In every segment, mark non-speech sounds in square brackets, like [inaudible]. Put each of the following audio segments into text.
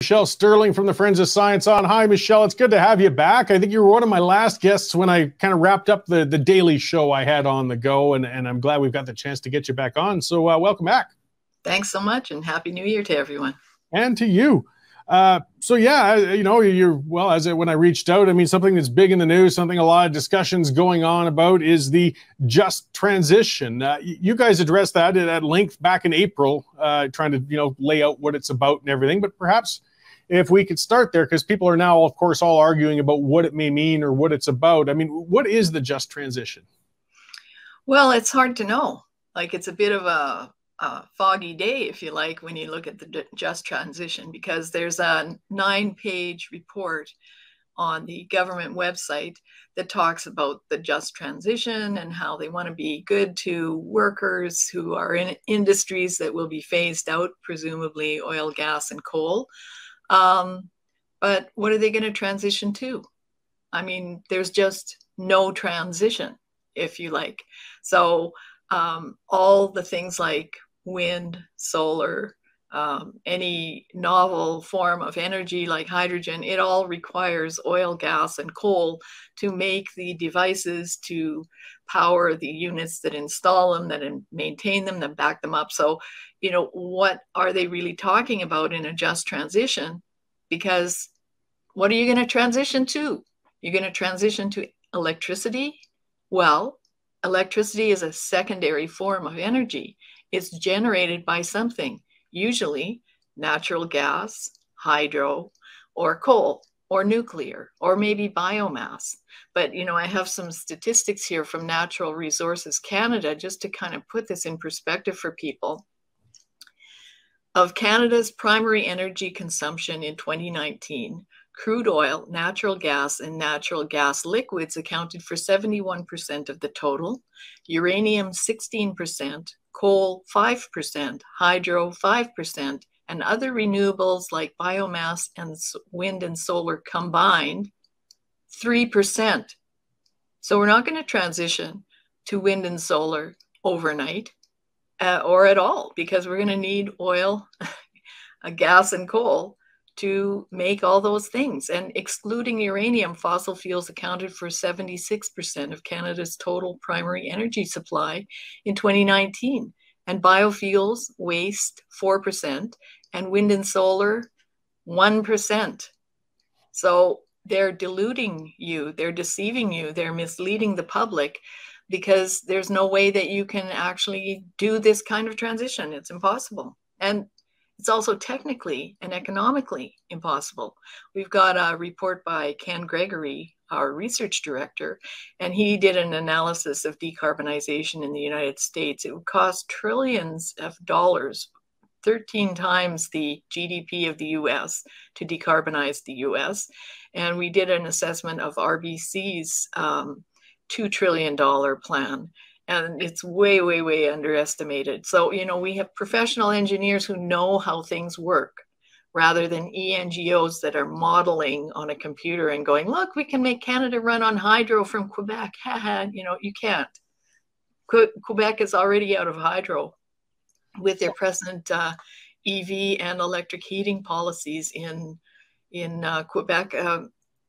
Michelle Stirling from the Friends of Science on. Hi, Michelle. It's good to have you back. I think you were one of my last guests when I kind of wrapped up the, the daily show I had on the go, and, and I'm glad we've got the chance to get you back on. So, uh, welcome back. Thanks so much, and Happy New Year to everyone. And to you. Uh, so yeah, you know, you're well as it, when I reached out. I mean, something that's big in the news, something a lot of discussions going on about is the just transition. Uh, you guys addressed that at length back in April, uh, trying to you know lay out what it's about and everything. But perhaps if we could start there, because people are now, of course, all arguing about what it may mean or what it's about. I mean, what is the just transition? Well, it's hard to know. Like it's a bit of a uh, foggy day, if you like, when you look at the just transition, because there's a nine page report on the government website that talks about the just transition and how they want to be good to workers who are in industries that will be phased out, presumably oil, gas, and coal. Um, but what are they going to transition to? I mean, there's just no transition, if you like. So, um, all the things like wind, solar, um, any novel form of energy like hydrogen, it all requires oil, gas, and coal to make the devices to power the units that install them, that maintain them, that back them up. So, you know, what are they really talking about in a just transition? Because what are you going to transition to? You're going to transition to electricity? Well, electricity is a secondary form of energy. It's generated by something, usually natural gas, hydro, or coal, or nuclear, or maybe biomass. But, you know, I have some statistics here from Natural Resources Canada just to kind of put this in perspective for people. Of Canada's primary energy consumption in 2019, crude oil, natural gas, and natural gas liquids accounted for 71% of the total, uranium 16%, coal 5%, hydro 5%, and other renewables like biomass and wind and solar combined 3%. So we're not going to transition to wind and solar overnight uh, or at all because we're going to need oil, [laughs] gas, and coal to make all those things. And excluding uranium, fossil fuels accounted for 76% of Canada's total primary energy supply in 2019. And biofuels, waste, 4%, and wind and solar, 1%. So they're deluding you, they're deceiving you, they're misleading the public because there's no way that you can actually do this kind of transition. It's impossible. And it's also technically and economically impossible. We've got a report by Ken Gregory, our research director, and he did an analysis of decarbonization in the United States. It would cost trillions of dollars, 13 times the GDP of the US, to decarbonize the US. And we did an assessment of RBC's um, $2 trillion plan and it's way way way underestimated. So you know we have professional engineers who know how things work rather than engos that are modeling on a computer and going look we can make canada run on hydro from quebec. [laughs] You know you can't. Quebec is already out of hydro with their present uh, ev and electric heating policies in in uh, quebec. Uh,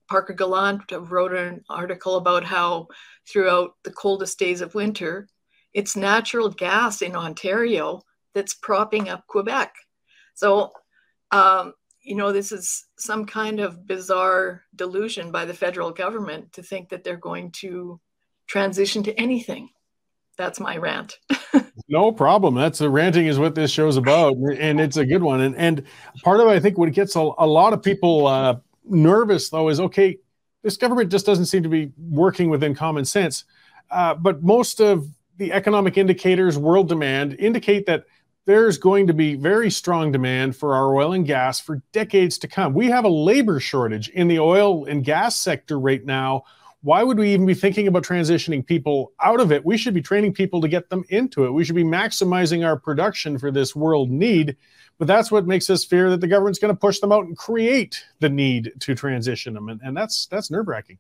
Parker Gallant wrote an article about how throughout the coldest days of winter, it's natural gas in Ontario that's propping up Quebec. So, um, you know, this is some kind of bizarre delusion by the federal government to think that they're going to transition to anything. That's my rant. [laughs] no problem. That's the ranting is what this show's about, and it's a good one. And and part of it, I think what gets a, a lot of people uh, nervous though is okay, this government just doesn't seem to be working within common sense. Uh, but most of the economic indicators, world demand, indicate that there's going to be very strong demand for our oil and gas for decades to come. We have a labor shortage in the oil and gas sector right now. Why would we even be thinking about transitioning people out of it? We should be training people to get them into it. We should be maximizing our production for this world need but that's what makes us fear that the government's going to push them out and create the need to transition them. And, and that's that's nerve wracking.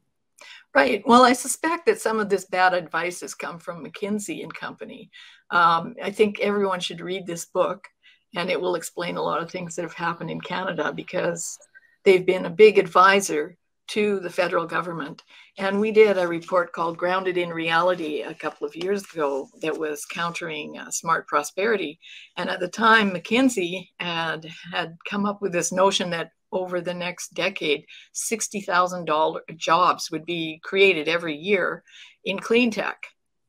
Right. Well, I suspect that some of this bad advice has come from McKinsey and Company. Um, I think everyone should read this book. And it will explain a lot of things that have happened in Canada because they've been a big advisor to the federal government. And we did a report called Grounded in Reality a couple of years ago that was countering uh, smart prosperity. And at the time, McKinsey had, had come up with this notion that over the next decade, $60,000 jobs would be created every year in clean tech.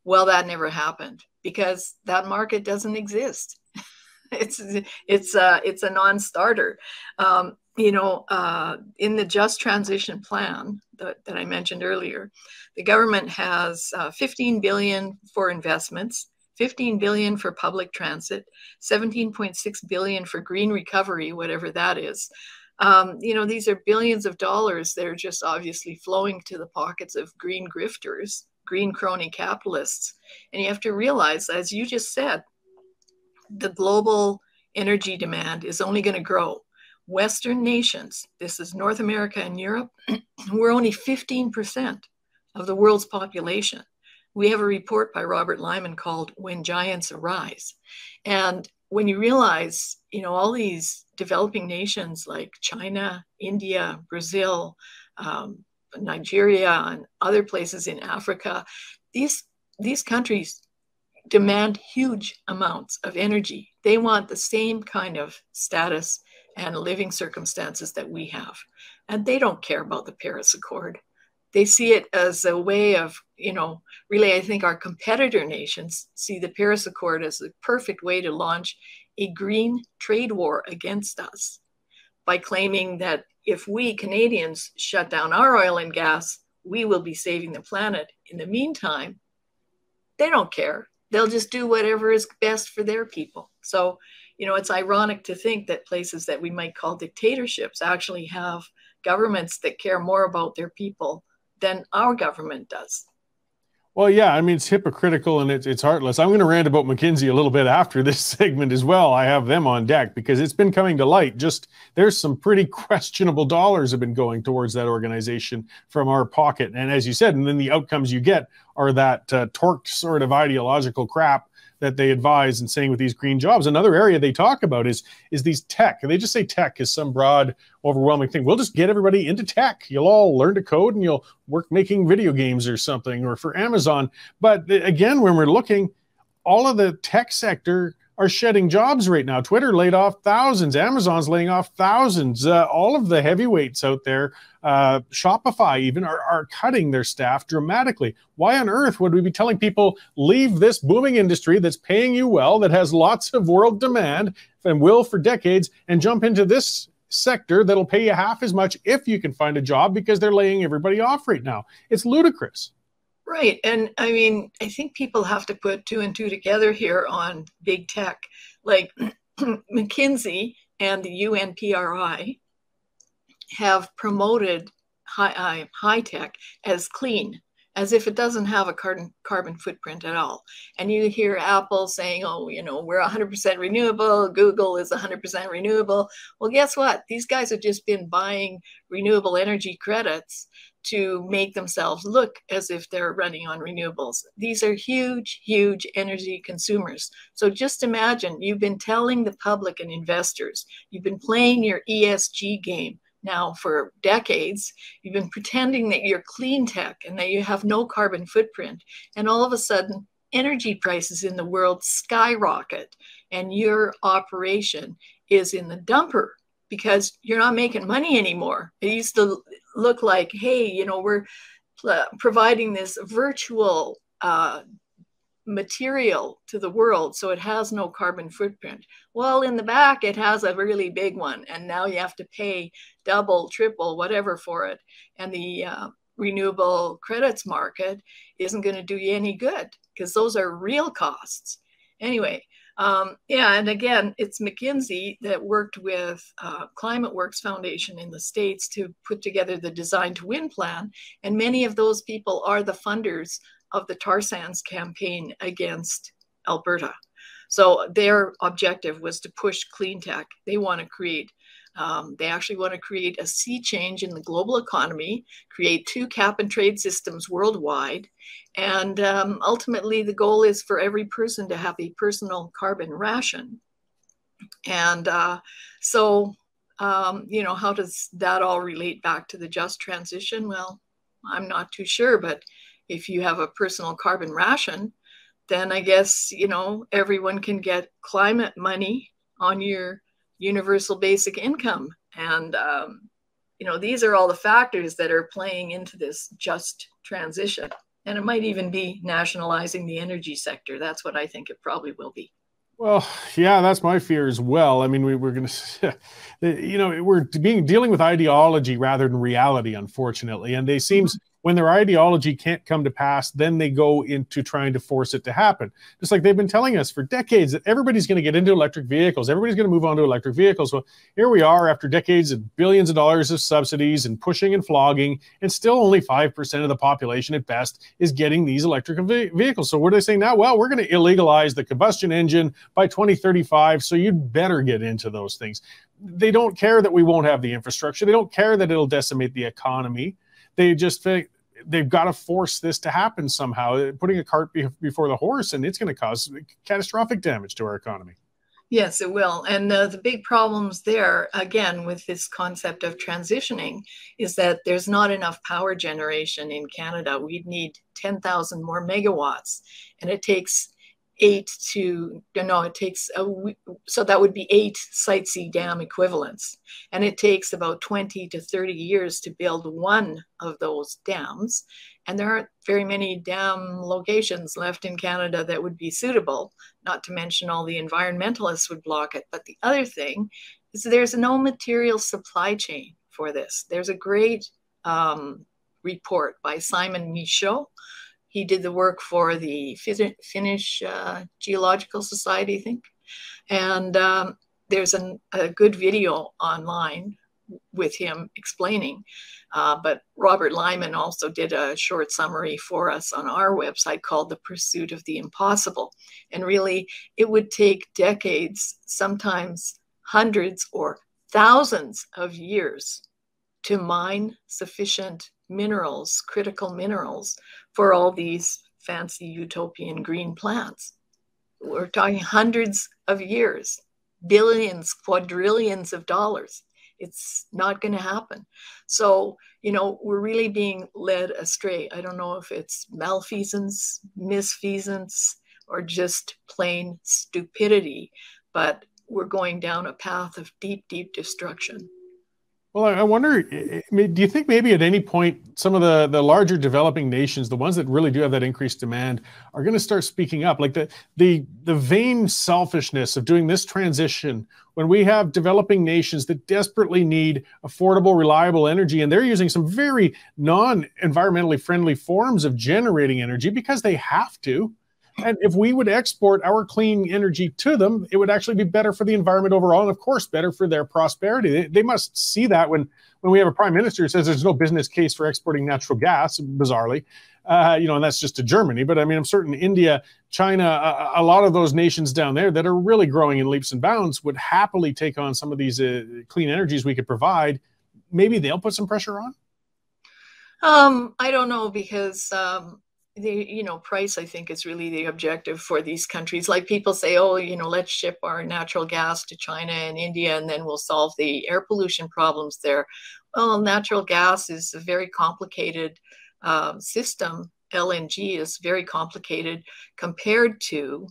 Well, that never happened because that market doesn't exist. [laughs] it's it's uh, it's a non-starter. Um, you know, uh, in the Just Transition Plan that, that I mentioned earlier, the government has uh, 15 billion for investments, 15 billion for public transit, 17.6 billion for green recovery, whatever that is. Um, you know, these are billions of dollars that are just obviously flowing to the pockets of green grifters, green crony capitalists. And you have to realize, as you just said, the global energy demand is only going to grow. Western nations, this is North America and Europe, [clears throat] we're only 15% of the world's population. We have a report by Robert Lyman called When Giants Arise. And when you realize, you know, all these developing nations like China, India, Brazil, um, Nigeria, and other places in Africa, these these countries demand huge amounts of energy. They want the same kind of status and living circumstances that we have. And they don't care about the Paris Accord. They see it as a way of, you know, really, I think our competitor nations see the Paris Accord as the perfect way to launch a green trade war against us by claiming that if we Canadians shut down our oil and gas, we will be saving the planet. In the meantime, they don't care they'll just do whatever is best for their people. So, you know, it's ironic to think that places that we might call dictatorships actually have governments that care more about their people than our government does. Well, yeah, I mean, it's hypocritical and it's, it's heartless. I'm going to rant about McKinsey a little bit after this [laughs] segment as well. I have them on deck because it's been coming to light. Just there's some pretty questionable dollars have been going towards that organization from our pocket. And as you said, and then the outcomes you get are that uh, torqued sort of ideological crap that they advise and saying with these green jobs. Another area they talk about is is these tech. They just say tech is some broad, overwhelming thing. We'll just get everybody into tech. You'll all learn to code and you'll work making video games or something, or for Amazon. But again, when we're looking, all of the tech sector are shedding jobs right now. Twitter laid off thousands. Amazon's laying off thousands. Uh, all of the heavyweights out there, uh, Shopify even, are, are cutting their staff dramatically. Why on earth would we be telling people leave this booming industry that's paying you well, that has lots of world demand and will for decades, and jump into this sector that'll pay you half as much if you can find a job because they're laying everybody off right now? It's ludicrous. Right. And I mean, I think people have to put two and two together here on big tech. Like [clears throat] McKinsey and the UNPRI have promoted high, uh, high tech as clean, as if it doesn't have a carbon, carbon footprint at all. And you hear Apple saying, oh, you know, we're 100% renewable, Google is 100% renewable. Well, guess what? These guys have just been buying renewable energy credits to make themselves look as if they're running on renewables. These are huge, huge energy consumers. So just imagine you've been telling the public and investors, you've been playing your ESG game now for decades. You've been pretending that you're clean tech and that you have no carbon footprint. And all of a sudden, energy prices in the world skyrocket and your operation is in the dumper because you're not making money anymore. It used to look like, hey, you know, we're providing this virtual uh, material to the world so it has no carbon footprint. Well, in the back, it has a really big one, and now you have to pay double, triple, whatever for it. And the uh, renewable credits market isn't going to do you any good because those are real costs. Anyway, um, yeah, and again, it's McKinsey that worked with uh, Climate Works Foundation in the States to put together the Design to Win plan. And many of those people are the funders of the tar sands campaign against Alberta. So their objective was to push clean tech. They want to create um, they actually want to create a sea change in the global economy, create two cap and trade systems worldwide. And um, ultimately, the goal is for every person to have a personal carbon ration. And uh, so, um, you know, how does that all relate back to the just transition? Well, I'm not too sure, but if you have a personal carbon ration, then I guess, you know, everyone can get climate money on your universal basic income. And, um, you know, these are all the factors that are playing into this just transition. And it might even be nationalizing the energy sector. That's what I think it probably will be. Well, yeah, that's my fear as well. I mean, we, we're going [laughs] to, you know, we're being dealing with ideology rather than reality, unfortunately. And they seems mm-hmm when their ideology can't come to pass, then they go into trying to force it to happen. Just like they've been telling us for decades that everybody's going to get into electric vehicles, everybody's going to move on to electric vehicles. Well, here we are after decades of billions of dollars of subsidies and pushing and flogging, and still only 5% of the population at best is getting these electric vehicles. So what are they saying now? Well, we're going to illegalize the combustion engine by 2035, so you'd better get into those things. They don't care that we won't have the infrastructure. They don't care that it'll decimate the economy they just think they've got to force this to happen somehow, putting a cart be- before the horse, and it's going to cause catastrophic damage to our economy. Yes, it will. And uh, the big problems there, again, with this concept of transitioning, is that there's not enough power generation in Canada. We'd need 10,000 more megawatts. And it takes eight to know it takes a so that would be eight site c dam equivalents. And it takes about 20 to 30 years to build one of those dams. And there aren't very many dam locations left in canada that would be suitable not to mention all the environmentalists would block it. But the other thing is there's no material supply chain for this. There's a great um, report by Simon Michaux he did the work for the Finnish uh, Geological Society, I think. And um, there's an, a good video online with him explaining. Uh, but Robert Lyman also did a short summary for us on our website called The Pursuit of the Impossible. And really, it would take decades, sometimes hundreds or thousands of years to mine sufficient minerals, critical minerals, for all these fancy utopian green plants. We're talking hundreds of years, billions, quadrillions of dollars. It's not going to happen. So, you know, we're really being led astray. I don't know if it's malfeasance, misfeasance, or just plain stupidity, but we're going down a path of deep, deep destruction. Well, I wonder, do you think maybe at any point some of the, the larger developing nations, the ones that really do have that increased demand, are going to start speaking up? Like the, the, the vain selfishness of doing this transition when we have developing nations that desperately need affordable, reliable energy, and they're using some very non environmentally friendly forms of generating energy because they have to. And if we would export our clean energy to them, it would actually be better for the environment overall, and of course, better for their prosperity. They, they must see that when when we have a prime minister who says there's no business case for exporting natural gas, bizarrely, uh, you know, and that's just to Germany. But I mean, I'm certain India, China, a, a, lot of those nations down there that are really growing in leaps and bounds would happily take on some of these uh, clean energies we could provide. Maybe they'll put some pressure on. Um, I don't know because um, the you know price i think is really the objective for these countries. Like people say oh you know let's ship our natural gas to china and india and then we'll solve the air pollution problems there. Well natural gas is a very complicated um, system. Lng is very complicated compared to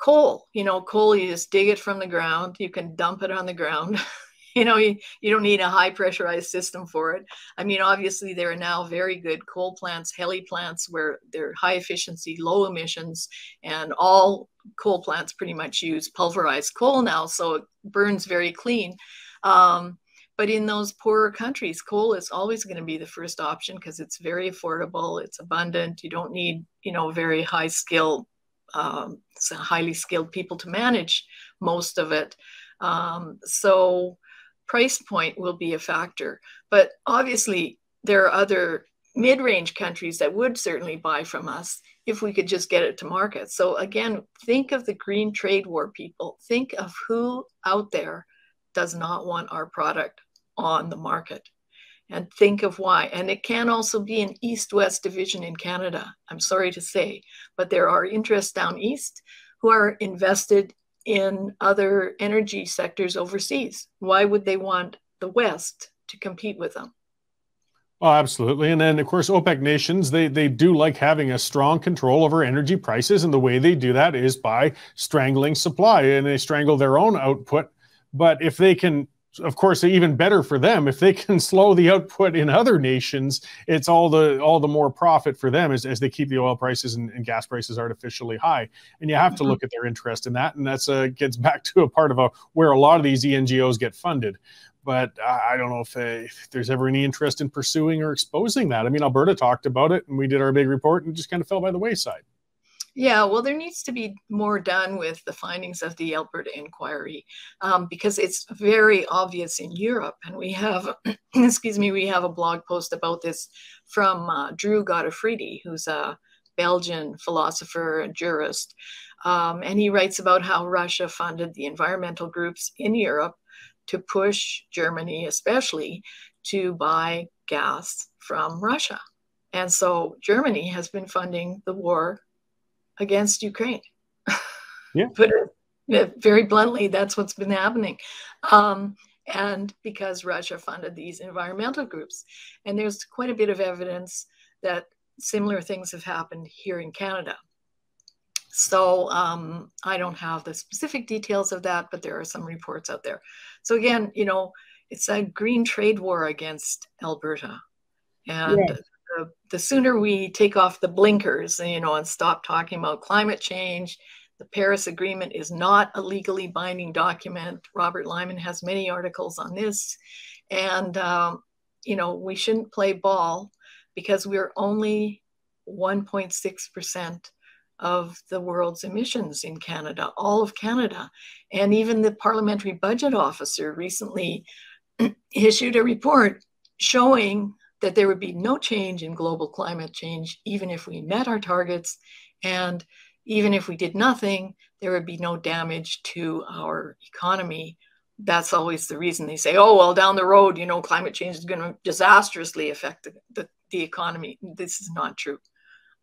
coal. You know coal you just dig it from the ground you can dump it on the ground [laughs] [laughs] you know you, you don't need a high pressurized system for it. I mean obviously there are now very good coal plants HELE plants where they're high efficiency low emissions and all coal plants pretty much use pulverized coal now so it burns very clean. Um, but in those poorer countries coal is always going to be the first option because it's very affordable it's abundant you don't need you know very high skill um, highly skilled people to manage most of it. Um, so price point will be a factor. But obviously, there are other mid range countries that would certainly buy from us if we could just get it to market. So, again, think of the green trade war people. Think of who out there does not want our product on the market and think of why. And it can also be an east west division in Canada, I'm sorry to say, but there are interests down east who are invested in other energy sectors overseas. Why would they want the West to compete with them? Oh, absolutely. And then, of course, OPEC nations, they, they do like having a strong control over energy prices. And the way they do that is by strangling supply and they strangle their own output. But if they can of course even better for them if they [laughs] can slow the output in other nations it's all the all the more profit for them as, as they keep the oil prices and, and gas prices artificially high and you have to mm-hmm. look at their interest in that and that's uh, gets [laughs] back to a part of a where a lot of these engos get funded but I don't know if, uh, if, there's ever any interest in pursuing or exposing that. I mean, Alberta talked about it, and we did our big report, and it just kind of fell by the wayside. Yeah, well, there needs to be more done with the findings of the Alberta inquiry um, because it's very obvious in Europe. And we have, [clears throat] excuse me, we have a blog post about this from uh, Drieu Godefridi, who's a Belgian philosopher and jurist. Um, and he writes about how Russia funded the environmental groups in Europe to push Germany, especially, to buy gas from Russia. And so Germany has been funding the war against Ukraine. Yeah. [laughs] but very bluntly, that's what's been happening. Um, and because Russia funded these environmental groups. And there's quite a bit of evidence that similar things have happened here in Canada. So um, I don't have the specific details of that, but there are some reports out there. So again, you know, it's a green trade war against Alberta. And yeah the, sooner we take off the blinkers, you know, and stop talking about climate change, the Paris Agreement is not a legally binding document. Robert Lyman has many articles on this. And, um, you know, we shouldn't play ball because we're only 1.6% of the world's emissions in Canada, all of Canada. And even the parliamentary budget officer recently [clears throat] issued a report showing that there would be no change in global climate change, even if we met our targets. And even if we did nothing, there would be no damage to our economy. That's always the reason they say, oh, well, down the road, you know, climate change is going to disastrously affect the, the, the economy. This is not true.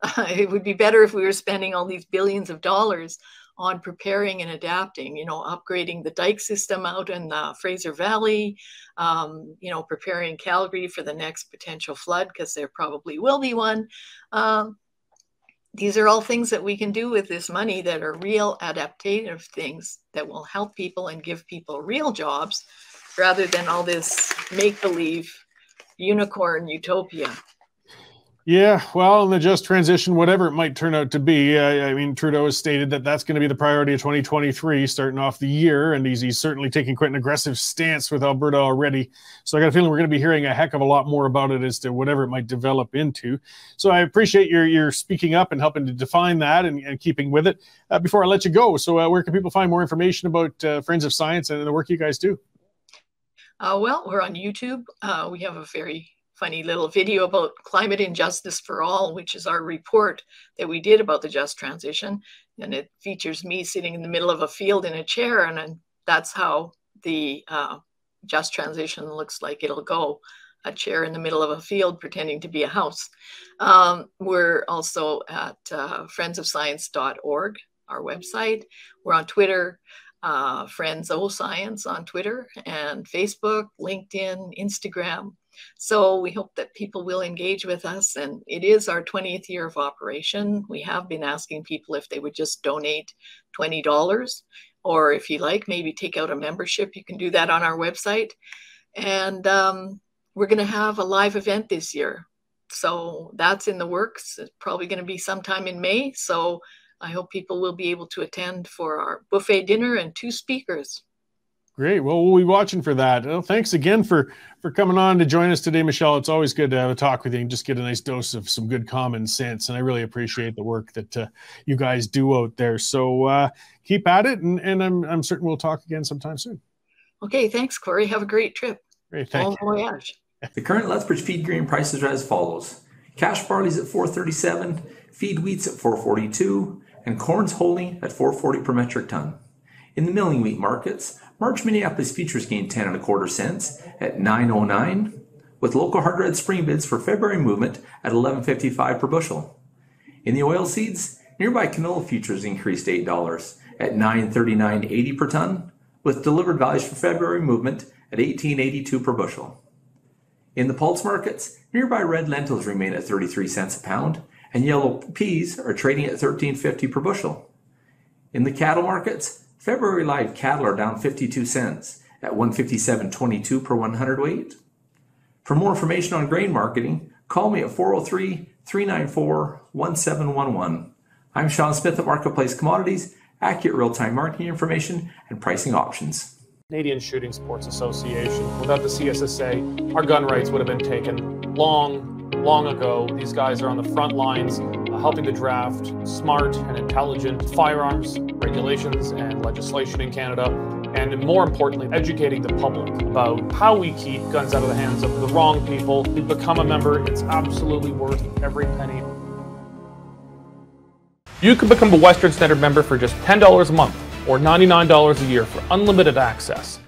Uh, [laughs] it would be better if we were spending all these billions of dollars on preparing and adapting, you know, upgrading the dike system out in the Fraser Valley, um, you know, preparing Calgary for the next potential flood because there probably will be one. Um, these are all things that we can do with this money that are real adaptive things that will help people and give people real jobs rather than all this make believe unicorn utopia. Yeah, well, in the just transition, whatever it might turn out to be, uh, I mean, Trudeau has stated that that's going to be the priority of 2023, starting off the year, and he's, he's certainly taking quite an aggressive stance with Alberta already. So I got a feeling we're going to be hearing a heck of a lot more about it as to whatever it might develop into. So I appreciate your your speaking up and helping to define that and, and keeping with it. Uh, before I let you go, so uh, where can people find more information about uh, Friends of Science and the work you guys do? Uh, well, we're on YouTube. Uh, we have a very funny little video about climate injustice for all, which is our report that we did about the just transition. And it features me sitting in the middle of a field in a chair. And, and that's how the uh, just transition looks like it'll go a chair in the middle of a field pretending to be a house. Um, we're also at uh, friendsofscience.org, our website. We're on Twitter, uh, Friends O Science on Twitter and Facebook, LinkedIn, Instagram. So we hope that people will engage with us. And it is our 20th year of operation. We have been asking people if they would just donate $20 or if you like, maybe take out a membership. You can do that on our website. And um, we're going to have a live event this year. So that's in the works. It's probably going to be sometime in May. So I hope people will be able to attend for our buffet dinner and two speakers. Great. Well, we'll be watching for that. Well, thanks again for for coming on to join us today, Michelle. It's always good to have a talk with you and just get a nice dose of some good common sense. And I really appreciate the work that uh, you guys do out there. So uh, keep at it, and, and I'm I'm certain we'll talk again sometime soon. Okay. Thanks, Corey. Have a great trip. Great. Thank bon you. Voyage. The current Lethbridge feed grain prices are as follows: cash barley's at 437, feed wheat's at 442, and corn's holding at 440 per metric ton. In the milling wheat markets, March Minneapolis futures gained 10 and a quarter cents at 909, with local hard red spring bids for February movement at 11.55 per bushel. In the oil seeds, nearby canola futures increased $8 at 939.80 per ton, with delivered values for February movement at 18.82 per bushel. In the pulse markets, nearby red lentils remain at 33 cents a pound, and yellow peas are trading at 13.50 per bushel. In the cattle markets, February live cattle are down 52 cents at 157.22 per 100 weight. For more information on grain marketing, call me at 403 394 1711. I'm Sean Smith at Marketplace Commodities, accurate real time marketing information and pricing options. Canadian Shooting Sports Association. Without the CSSA, our gun rights would have been taken long, long ago. These guys are on the front lines Uh, helping to draft smart and intelligent firearms regulations and legislation in Canada. And more importantly, educating the public about how we keep guns out of the hands of the wrong people. You become a member, it's absolutely worth every penny. You can become a Western Standard member for just $10 a month or $99 a year for unlimited access